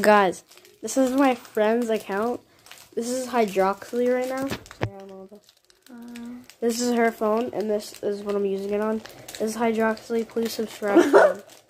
Guys, this is my friend's account. This is hydroxyl right now. This is her phone, and this is what I'm using it on. This is hydroxyl. Please subscribe.